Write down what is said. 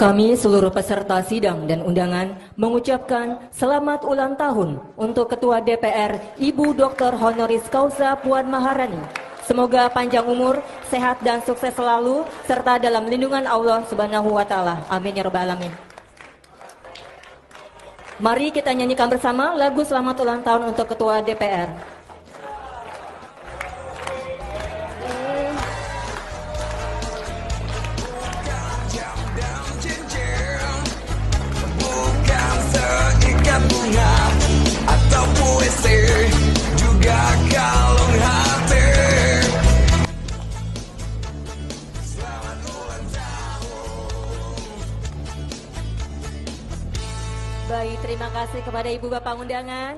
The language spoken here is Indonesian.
Kami seluruh peserta sidang dan undangan mengucapkan selamat ulang tahun untuk Ketua DPR Ibu Dr. Honoris Causa Puan Maharani. Semoga panjang umur, sehat dan sukses selalu serta dalam lindungan Allah Subhanahu wa taala. Amin ya rabbal alamin. Mari kita nyanyikan bersama lagu selamat ulang tahun untuk Ketua DPR. Baik, terima kasih kepada Ibu Bapak undangan.